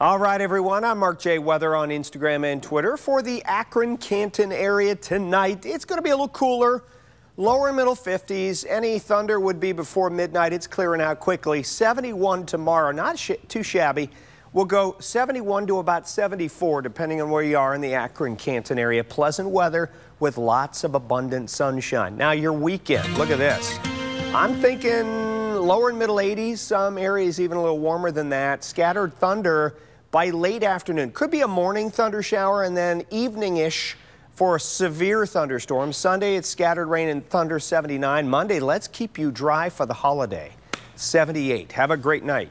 All right, everyone. I'm Mark J. Weather on Instagram and Twitter. For the Akron Canton area tonight, it's going to be a little cooler, lower middle 50s. Any thunder would be before midnight. It's clearing out quickly. 71 tomorrow, not sh too shabby. We'll go 71 to about 74, depending on where you are in the Akron Canton area. Pleasant weather with lots of abundant sunshine. Now, your weekend, look at this. I'm thinking lower and middle 80s, some areas even a little warmer than that. Scattered thunder by late afternoon. Could be a morning thunder shower and then evening-ish for a severe thunderstorm. Sunday, it's scattered rain and thunder 79. Monday, let's keep you dry for the holiday. 78. Have a great night.